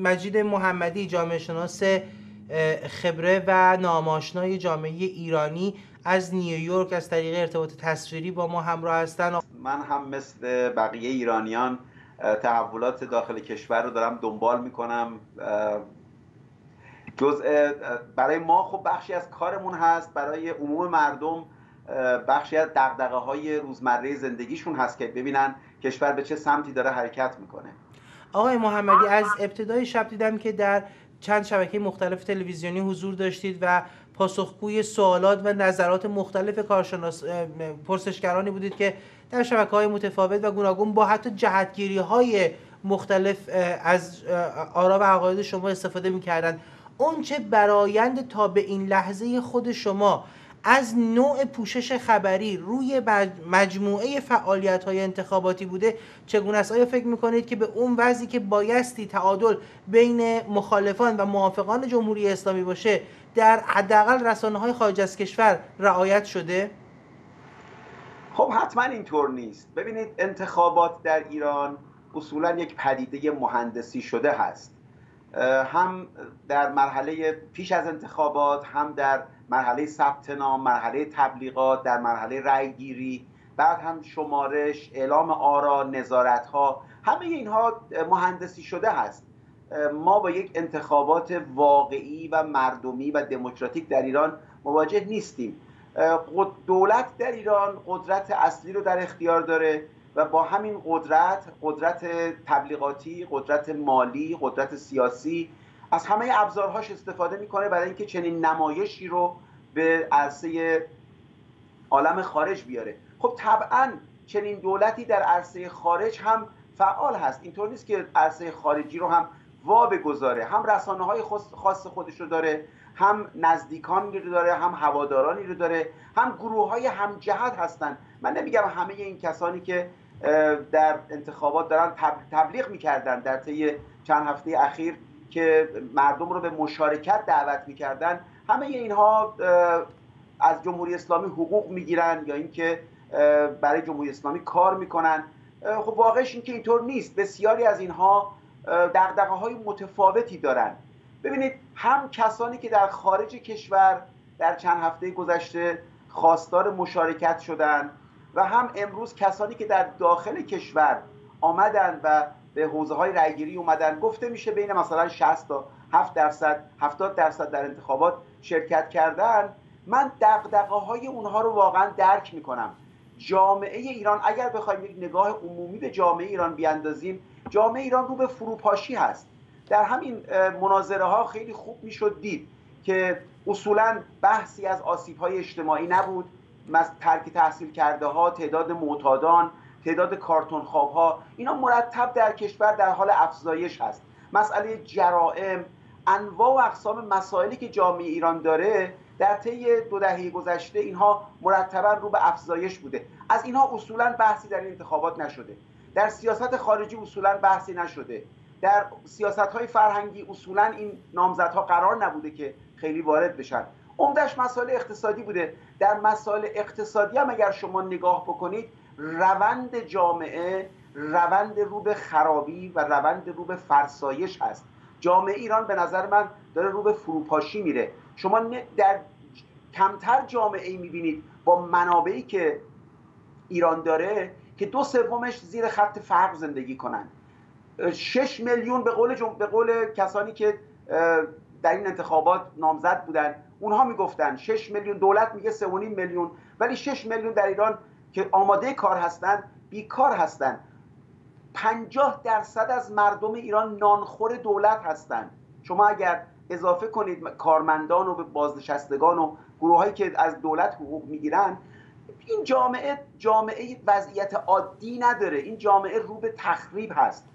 مجید محمدی جامعه شناس خبره و ناماشنای جامعه ایرانی از نیویورک از طریق ارتباط تصویری با ما همراه هستن. من هم مثل بقیه ایرانیان تحولات داخل کشور رو دارم دنبال می‌کنم. جزء برای ما خب بخشی از کارمون هست. برای عموم مردم بخشی از دقدقه های روزمره زندگیشون هست که ببینن کشور به چه سمتی داره حرکت می‌کنه. آقای محمدی از ابتدای شب دیدم که در چند شبکه مختلف تلویزیونی حضور داشتید و پاسخگوی سوالات و نظرات مختلف کارشناس پرسشگرانی بودید که در شبکه های متفاوت و گوناگون با حتی جهتگیری های مختلف از آرا و عقاید شما استفاده می‌کردند. اون چه برایند تا به این لحظه خود شما از نوع پوشش خبری روی مجموعه فعالیت های انتخاباتی بوده چگونه است؟ آیا فکر می‌کنید که به اون وضعی که بایستی تعادل بین مخالفان و موافقان جمهوری اسلامی باشه در حداقل رسانه های خارج از کشور رعایت شده؟ خب حتما اینطور نیست. ببینید انتخابات در ایران اصولا یک پدیده مهندسی شده هست. هم در مرحله پیش از انتخابات هم در مرحله ثبت نام مرحله تبلیغات در مرحله رأی گیری بعد هم شمارش اعلام آرا نظارت ها همه اینها مهندسی شده هست. ما با یک انتخابات واقعی و مردمی و دموکراتیک در ایران مواجه نیستیم. دولت در ایران قدرت اصلی رو در اختیار داره. و با همین قدرت قدرت تبلیغاتی قدرت مالی قدرت سیاسی از همه ابزارهاش استفاده می‌کنه برای اینکه چنین نمایشی رو به عرصه عالم خارج بیاره. خب طبعا چنین دولتی در عرصه خارج هم فعال هست. اینطور نیست که عرصه خارجی رو هم وا بگذاره. هم رسانه های خاص خودش رو داره هم نزدیکانی رو داره هم هوادارانی رو داره هم گروه های همجهت هستن. من نمیگم همه این کسانی که در انتخابات دارن تبلیغ می‌کردن در طی چند هفته اخیر که مردم رو به مشارکت دعوت می‌کردن. همه اینها از جمهوری اسلامی حقوق می‌گیرن یا اینکه برای جمهوری اسلامی کار می‌کنن. خب واقعش این که اینطور نیست. بسیاری از اینها دقدقه های متفاوتی دارن. ببینید هم کسانی که در خارج کشور در چند هفته گذشته خواستار مشارکت شدن و هم امروز کسانی که در داخل کشور آمدن و به حوزه های رأیگیری اومدن گفته میشه بین مثلا 60 تا 7 درصد 70 درصد در انتخابات شرکت کردن. من دقدقه های اونها رو واقعا درک می‌کنم. جامعه ایران اگر بخوایم یک نگاه عمومی به جامعه ایران بیاندازیم جامعه ایران رو به فروپاشی هست. در همین مناظره ها خیلی خوب می‌شد دید که اصولا بحثی از آسیب های اجتماعی نبود. ترک تحصیل کرده ها تعداد معتادان تعداد کارتون خواب ها اینا مرتب در کشور در حال افزایش هست. مسئله جرائم انواع و اقسام مسائلی که جامعه ایران داره در طی دو دهه گذشته اینها مرتبا رو به افزایش بوده. از اینها اصولا بحثی در این انتخابات نشده. در سیاست خارجی اصولا بحثی نشده. در سیاست های فرهنگی اصولا این نامزدها قرار نبوده که خیلی وارد بشن. عمدش مسائل اقتصادی بوده. در مسائل اقتصادی هم اگر شما نگاه بکنید روند جامعه روند رو به خرابی و روند رو به فرسایش هست. جامعه ایران به نظر من داره رو به فروپاشی میره. شما در کمتر جامعه ای می‌بینید با منابعی که ایران داره که دو سومش زیر خط فقر زندگی کنن. شش میلیون به قول, به قول کسانی که در این انتخابات نامزد بودن. اونها می‌گفتن 6 میلیون دولت میگه 3.5 میلیون ولی 6 میلیون در ایران که آماده کار هستن بیکار هستن. 50 درصد از مردم ایران نانخور دولت هستند شما اگر اضافه کنید کارمندان و بازنشستگان و گروههایی که از دولت حقوق می‌گیرن این جامعه جامعه وضعیت عادی نداره. این جامعه رو به تخریب هست.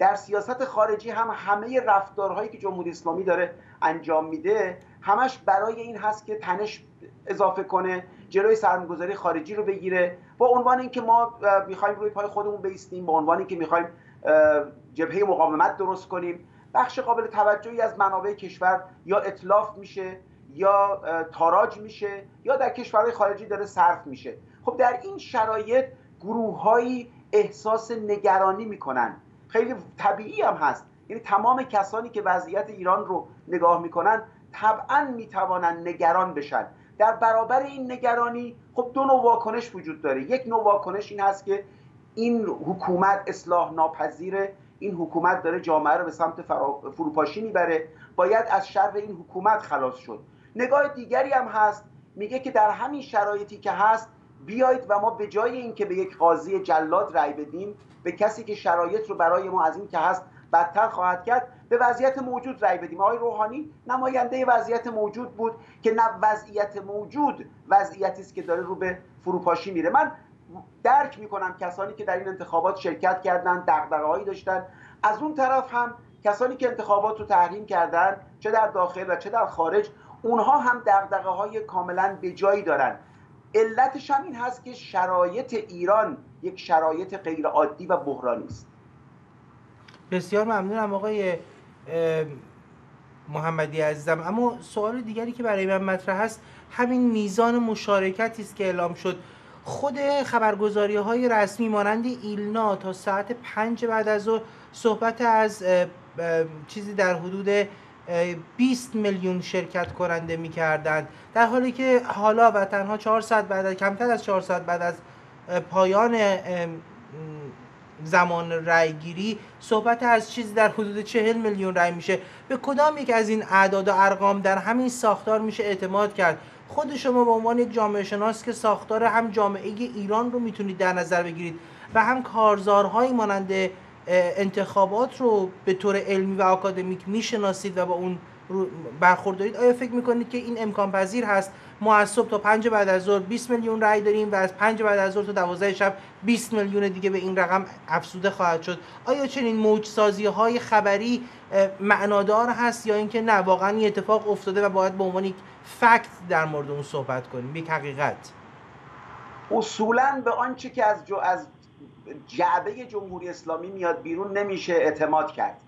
در سیاست خارجی هم همه رفتارهایی که جمهوری اسلامی داره انجام میده همش برای این هست که تنش اضافه کنه جلوی سرمایه‌گذاری خارجی رو بگیره. با عنوان اینکه ما می‌خوایم روی پای خودمون بیستیم با عنوان اینکه می‌خوایم جبهه مقاومت درست کنیم بخش قابل توجهی از منابع کشور یا اطلاف میشه یا تاراج میشه یا در کشورهای خارجی داره صرف میشه. خب در این شرایط گروههایی احساس نگرانی می‌کنن. خیلی طبیعی هم هست. یعنی تمام کسانی که وضعیت ایران رو نگاه می‌کنن طبعا می‌توانند نگران بشن. در برابر این نگرانی خب دو نوع واکنش وجود داره. یک نوع واکنش این هست که این حکومت اصلاح ناپذیره. این حکومت داره جامعه رو به سمت فروپاشی می‌بره. باید از شر این حکومت خلاص شد. نگاه دیگری هم هست. میگه که در همین شرایطی که هست بیایید و ما به جای اینکه به یک قاضی جلاد رأی بدیم به کسی که شرایط رو برای ما از این که هست بدتر خواهد کرد به وضعیت موجود رأی بدیم. آقای روحانی نماینده وضعیت موجود بود که نه وضعیت موجود وضعیتی است که داره رو به فروپاشی میره. من درک می‌کنم کسانی که در این انتخابات شرکت کردن دغدغه‌هایی داشتن از اون طرف هم کسانی که انتخابات رو تحریم کردن چه در داخل و چه در خارج اونها هم دغدغه های کاملا به جایی دارن علتش هم این هست که شرایط ایران یک شرایط غیر عادی و بحرانی است. بسیار ممنونم آقای محمدی عزیزم. اما سوال دیگری که برای من مطرح هست همین میزان مشارکتی است که اعلام شد. خود خبرگزاری های رسمی مانند ایلنا تا ساعت پنج بعد از ظهر صحبت از چیزی در حدود 20 میلیون شرکت کننده می‌کردند. در حالی که حالا و تنها 4 ساعت بعد از کمتر از 4 ساعت بعد از پایان زمان رای گیری صحبت از چیزی در حدود 40 میلیون رای میشه. به کدام یک از این اعداد و ارقام در همین ساختار میشه اعتماد کرد؟ خود شما به عنوان یک جامعه شناس که ساختار هم جامعه ایران رو می‌تونید در نظر بگیرید و هم کارزارهایی مانند انتخابات رو به طور علمی و آکادمیک می‌شناسید و با اون برخوردارید آیا فکر می‌کنید که این امکان پذیر هست؟ ما از صبح تا پنج بعد از ظهر 20 میلیون رای داریم و از پنج بعد از ظهر تا 12 شب 20 میلیون دیگه به این رقم افزوده خواهد شد. آیا چنین موج سازی های خبری معنادار هست یا اینکه نه؟ واقعا این اتفاق افتاده و باید به عنوان یک فکت در مورد اون صحبت کنیم. یک حقیقت. اصولا به آنچه که از جو از جعبه جمهوری اسلامی میاد بیرون نمیشه اعتماد کرد.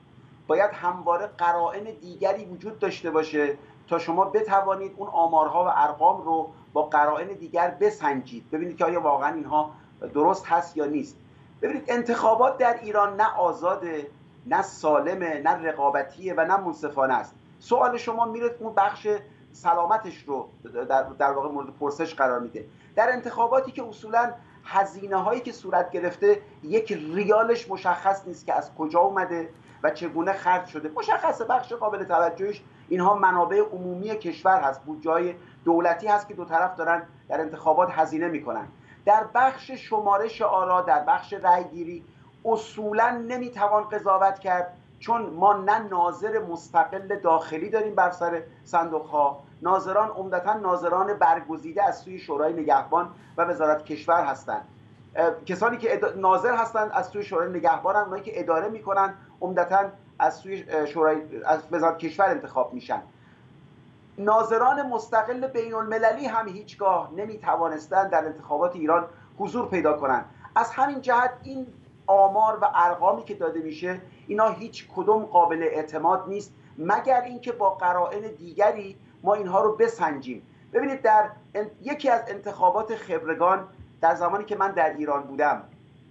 باید همواره قرائن دیگری وجود داشته باشه تا شما بتوانید اون آمارها و ارقام رو با قرائن دیگر بسنجید. ببینید که آیا واقعا اینها درست هست یا نیست. ببینید انتخابات در ایران نه آزاده نه سالمه نه رقابتیه و نه منصفانه است. سوال شما میره اون بخش سلامتش رو در, در واقع مورد پرسش قرار میده. در انتخاباتی که اصولا هزینه هایی که صورت گرفته یک ریالش مشخص نیست که از کجا اومده و چگونه خرج شده. مشخص بخش قابل توجهش اینها منابع عمومی کشور هست. بودجه دولتی هست که دو طرف دارن در انتخابات هزینه می‌کنن. در بخش شمارش آرا در بخش رأیگیری اصولا نمی‌توان قضاوت کرد چون ما نه ناظر مستقل داخلی داریم بر سر صندوق ها ناظران عمدتا ناظران برگزیده از سوی شورای نگهبان و وزارت کشور هستند. کسانی که ناظر هستند از سوی شورای نگهبان اونایی که اداره می‌کنن عمدتا از سوی شورای از وزارت کشور انتخاب میشن. ناظران مستقل بین المللی هم هیچگاه نمی توانستند در انتخابات ایران حضور پیدا کنند. از همین جهت این آمار و ارقامی که داده میشه اینا هیچ کدوم قابل اعتماد نیست مگر اینکه با قرائن دیگری ما اینها رو بسنجیم. ببینید در یکی از انتخابات خبرگان در زمانی که من در ایران بودم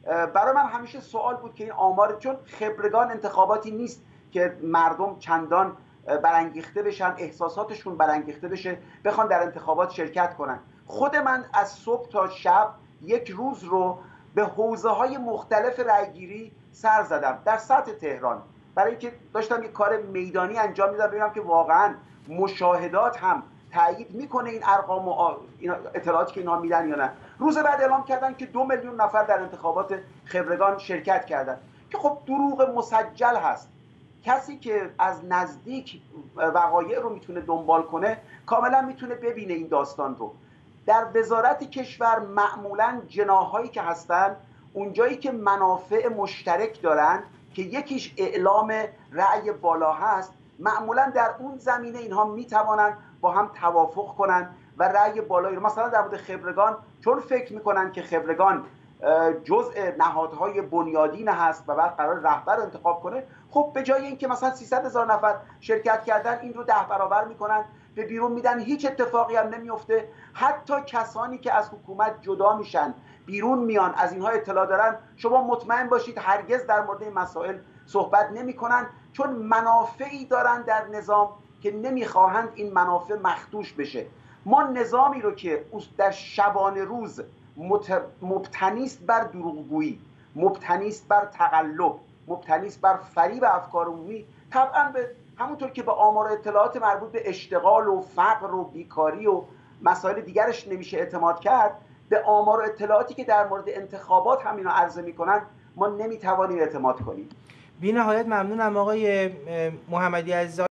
برای من همیشه سوال بود که این آمار چون خبرگان انتخاباتی نیست که مردم چندان برانگیخته بشن احساساتشون برانگیخته بشه بخوان در انتخابات شرکت کنن. خود من از صبح تا شب یک روز رو به حوزه های مختلف رأیگیری سر زدم در سطح تهران. برای اینکه داشتم یک کار میدانی انجام میدم ببینم که واقعا مشاهدات هم تایید می‌کنه این ارقام و اطلاعاتی که اینها میدن یا نه. روز بعد اعلام کردن که دو میلیون نفر در انتخابات خبرگان شرکت کردن. که خب دروغ مسجل هست. کسی که از نزدیک وقایع رو می‌تونه دنبال کنه کاملا می‌تونه ببینه این داستان رو. در وزارت کشور معمولا جناهایی که هستن اونجایی که منافع مشترک دارن که یکیش اعلام رأی بالا هست معمولا در اون زمینه اینها می‌توانند با هم توافق کنند و رأی بالایی رو مثلا در مورد خبرگان چون فکر می‌کنن که خبرگان جزء نهادهای بنیادین هست و بعد قرار رهبر انتخاب کنه خب به جای اینکه مثلا 300 هزار نفر شرکت کردن این رو ده برابر می‌کنن به بیرون میدن هیچ اتفاقی هم نمیفته حتی کسانی که از حکومت جدا میشن بیرون میان از اینها اطلاع دارن شما مطمئن باشید هرگز در مورد این مسائل صحبت نمی‌کنن. چون منافعی دارن در نظام که نمی‌خواهند این منافع مخدوش بشه. ما نظامی رو که در شبان روز مبتنیست بر دروغگویی مبتنیست بر تقلب مبتنیست بر فریب افکار عمومی طبعا به همونطور که به آمار اطلاعات مربوط به اشتغال و فقر و بیکاری و مسائل دیگرش نمیشه اعتماد کرد به آمار و اطلاعاتی که در مورد انتخابات هم اینا عرضه می‌کنن ما نمی‌توانیم اعتماد کنیم. بی نهایت ممنونم آقای محمدی عزیز